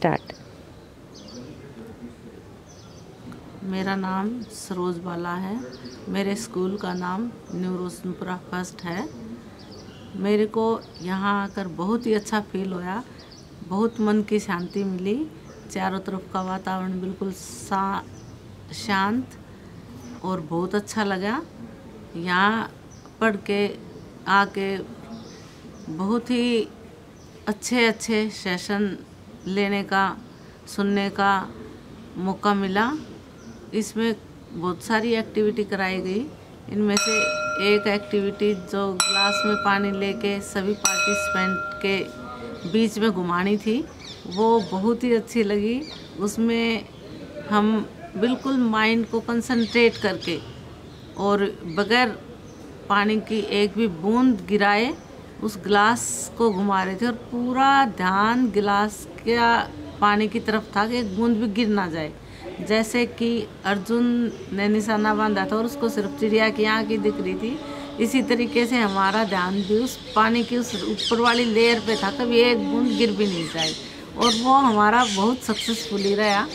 Start मेरा नाम सरोज बाला है। मेरे स्कूल का नाम न्यू रोशनपुरा फ़र्स्ट है। मेरे को यहाँ आकर बहुत ही अच्छा फील होया। बहुत मन की शांति मिली। चारों तरफ़ का वातावरण बिल्कुल सा, शांत और बहुत अच्छा लगा। यहाँ पढ़ के, आके बहुत ही अच्छे अच्छे सेशन लेने का, सुनने का मौका मिला। इसमें बहुत सारी एक्टिविटी कराई गई। इनमें से एक एक्टिविटी जो ग्लास में पानी लेके सभी पार्टिसिपेंट के बीच में घुमानी थी, वो बहुत ही अच्छी लगी। उसमें हम बिल्कुल माइंड को कंसंट्रेट करके और बगैर पानी की एक भी बूंद गिराए उस गिलास को घुमा रहे थे और पूरा ध्यान गिलास का पानी की तरफ़ था कि एक बूंद भी गिर ना जाए। जैसे कि अर्जुन ने निशाना बांधा था और उसको सिर्फ़ चिड़िया की आँख ही दिख रही थी। इसी तरीके से हमारा ध्यान भी उस पानी की उस ऊपर वाली लेयर पे था कभी एक बूंद गिर भी नहीं जाए। और वो हमारा बहुत सक्सेसफुली रहा।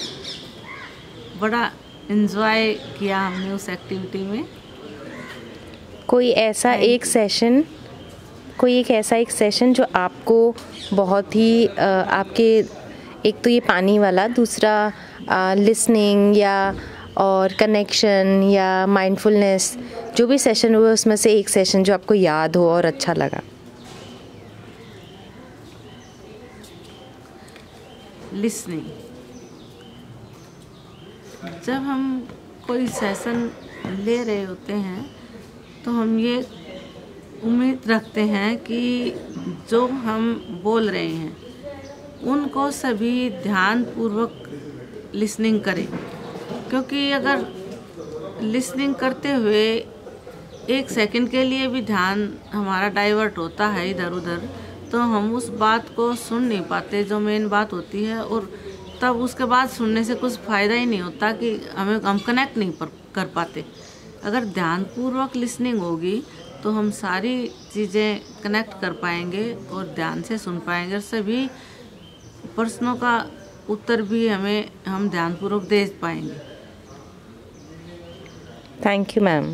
बड़ा इन्जॉय किया हमने उस एक्टिविटी में। कोई ऐसा एक सेशन कोई एक ऐसा एक सेशन जो आपको बहुत ही आपके एक तो ये पानी वाला, दूसरा लिसनिंग या और कनेक्शन या माइंडफुलनेस जो भी सेशन हुए उसमें से एक सेशन जो आपको याद हो और अच्छा लगा। लिसनिंग जब हम कोई सेशन ले रहे होते हैं तो हम ये उम्मीद रखते हैं कि जो हम बोल रहे हैं, उनको सभी ध्यानपूर्वक लिसनिंग करें। क्योंकि अगर लिसनिंग करते हुए एक सेकंड के लिए भी ध्यान हमारा डाइवर्ट होता है इधर उधर तो हम उस बात को सुन नहीं पाते जो मेन बात होती है और तब उसके बाद सुनने से कुछ फ़ायदा ही नहीं होता कि हमें, हम कनेक्ट नहीं कर पाते। अगर ध्यानपूर्वक लिसनिंग होगी तो हम सारी चीज़ें कनेक्ट कर पाएँगे और ध्यान से सुन पाएँगे और सभी प्रश्नों का उत्तर भी हमें, हम ध्यानपूर्वक दे पाएँगे। Thank you ma'am